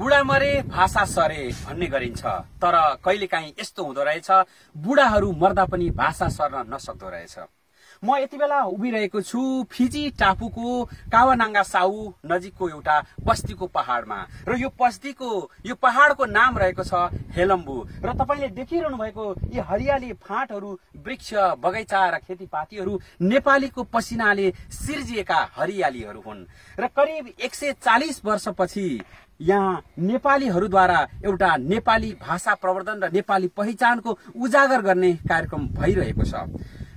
बुढा मरे भाषा सरे भन्ने गरिन्छ। तर कहिलेकाहीँ यस्तो हुँदो रहेछ बुढाहरू मर्दा पनि भाषा सर्न नसक्दो रहेछ। म यति बेला उभिरहेको छु फिजी टापुको कावानाङ्गा साउ नजिकको एउटा बस्तीको पहाडमा। र यो बस्तीको यो पहाडको नाम रहेको छ हेलम्बु। र तपाईँले देखिरहनु भएको यी हरियाली फाँटहरू वृक्ष बगैँचा र खेतीपातीहरू नेपालीको पसिनाले सिर्जिएका हरियालीहरू हुन्। र करिब एक सय चालिस वर्षपछि यहाँ नेपालीहरूद्वारा एउटा नेपाली भाषा प्रवर्धन र नेपाली पहिचानको उजागर गर्ने कार्यक्रम भइरहेको छ।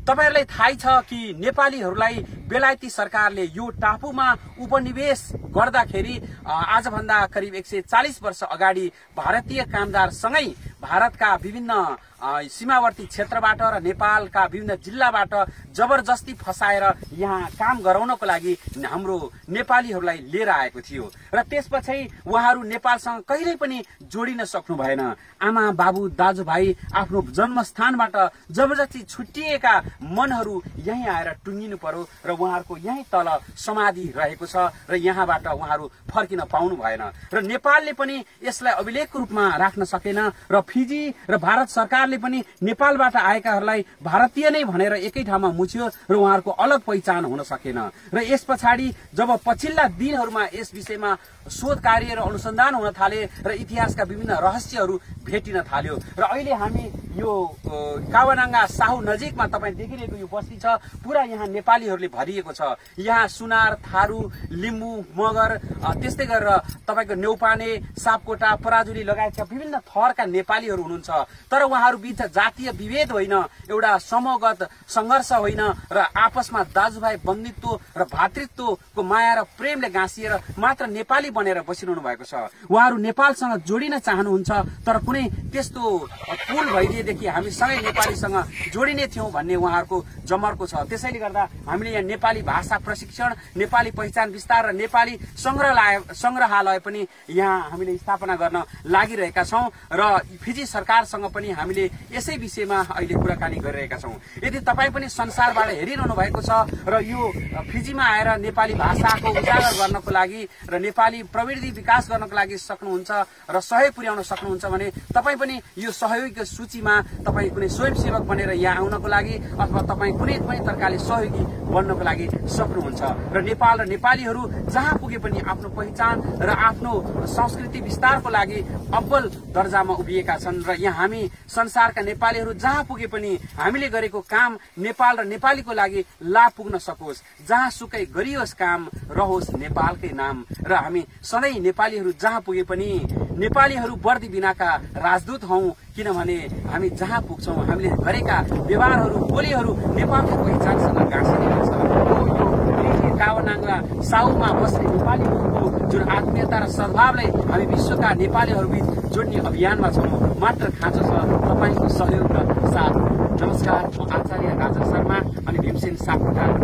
तपाईँहरूलाई थाहै छ कि नेपालीहरूलाई बेलायती सरकारले यो टापुमा उपनिवेश गर्दाखेरि आजभन्दा करिब एक सय चालिस वर्ष अगाडि भारतीय कामदारसँगै भारतका विभिन्न सीमावर्ती क्षेत्रबाट र नेपालका विभिन्न जिल्लाबाट जबरजस्ती फसाएर यहाँ काम गराउनको लागि हाम्रो नेपालीहरूलाई लिएर आएको थियो। र त्यसपछि उहाँहरू नेपालसँग कहिल्यै पनि जोडिन सक्नु भएन। आमा बाबु दाजुभाइ आफ्नो जन्मस्थानबाट जबरजस्ती छुट्टिएका मनहरू यहीँ आएर टुङ्गिनु पर्यो र उहाँहरूको यहीँ तल समाधि रहेको छ र यहाँबाट उहाँहरू फर्किन पाउनु भएन। र नेपालले पनि यसलाई अभिलेखको रूपमा राख्न सकेन र फिजी र भारत सरकारले पनि नेपालबाट आएकाहरूलाई भारतीय नै भनेर एकै ठाउँमा मुछ्यो र उहाँहरूको अलग पहिचान हुन सकेन। र यस पछाडि जब पछिल्ला दिनहरूमा यस विषयमा शोध कार्य र अनुसन्धान हुन थाले र इतिहासका विभिन्न रहस्यहरू भेटिन थाल्यो। र अहिले हामी यो कावानाङ्गा साहु नजिकमा तपाईँ देखिरहेको यो बस्ती छ पुरा यहाँ नेपालीहरूले भरिएको छ। यहाँ सुनार थारू लिम्बू मगर त्यस्तै गरेर तपाईँको नेउपाने सापकोटा पराजुली लगायतका विभिन्न थरका नेपालीहरू हुनुहुन्छ। तर उहाँहरू बिच जातीय विभेद होइन एउटा समूहगत सङ्घर्ष होइन र आपसमा दाजुभाइ बन्धुत्व र भातृत्वको माया र प्रेमले गाँसिएर मात्र नेपाली बनेर बसिरहनु भएको छ। उहाँहरू नेपालसँग जोडिन चाहनुहुन्छ तर कुनै त्यस्तो पुल भइदिएदेखि हामी सँगै नेपालीसँग जोडिने थियौँ भन्ने उहाँहरूको जमर्को छ। त्यसैले गर्दा हामीले यहाँ नेपाली भाषा प्रशिक्षण नेपाली पहिचान विस्तार र नेपाली सङ्ग्रहालय सङ्ग्रहालय पनि यहाँ हामीले स्थापना गर्न लागिरहेका छौँ र फिजी सरकारसँग पनि हामीले यसै विषयमा अहिले कुराकानी गरिरहेका छौँ। यदि तपाईँ पनि संसारबाट हेरिरहनु भएको छ र यो फिजीमा आएर नेपाली भाषाको उजागर गर्नको लागि र नेपाली प्रविधि विकास गर्नको लागि सक्नुहुन्छ र सहयोग पुर्याउन सक्नुहुन्छ भने तपाईँ पनि यो सहयोगीको सूचीमा तपाईँ कुनै स्वयंसेवक बनेर यहाँ आउनको लागि अथवा तपाईँ कुनै पनि प्रकारले सहयोगी बन्नको लागि सक्नुहुन्छ। र नेपाल र नेपालीहरू जहाँ पुगे पनि आफ्नो पहिचान र आफ्नो संस्कृति विस्तारको लागि अब्बल दर्जामा उभिएका छन् र यहाँ हामी संसारका नेपालीहरू जहाँ पुगे पनि हामीले गरेको काम नेपाल र नेपालीको लागि लाभ पुग्न सकोस्। जहाँ सुकै गरियोस् काम रहोस् नेपालकै नाम। र हामी सधैँ नेपालीहरू जहाँ पुगे पनि नेपालीहरू वर्दी बिनाका राजदूत हौ किनभने हामी जहाँ पुग्छौँ हामीले गरेका व्यवहारहरू बोलीहरू नेपालको पहिचानसँग गाँसिरहेको छ। कावनाङ्गा साउमा बस्ने नेपालीहरूको जुन आत्मीयता र सद्भावलाई हामी विश्वका नेपालीहरूबीच जोड्ने अभियानमा छौँ। मात्र खाँचो छ तपाईँको सहयोग र साथ। नमस्कार म आचार्य राजा शर्मा अनि भीमसेन सापकोटा।